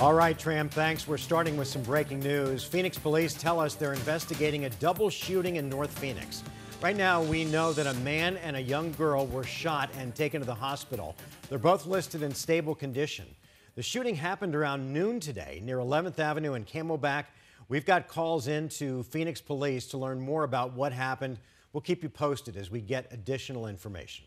All right, Tram, thanks. We're starting with some breaking news. Phoenix police tell us they're investigating a double shooting in North Phoenix. Right now, we know that a man and a young girl were shot and taken to the hospital. They're both listed in stable condition. The shooting happened around noon today near 11th Avenue and Camelback. We've got calls in to Phoenix police to learn more about what happened. We'll keep you posted as we get additional information.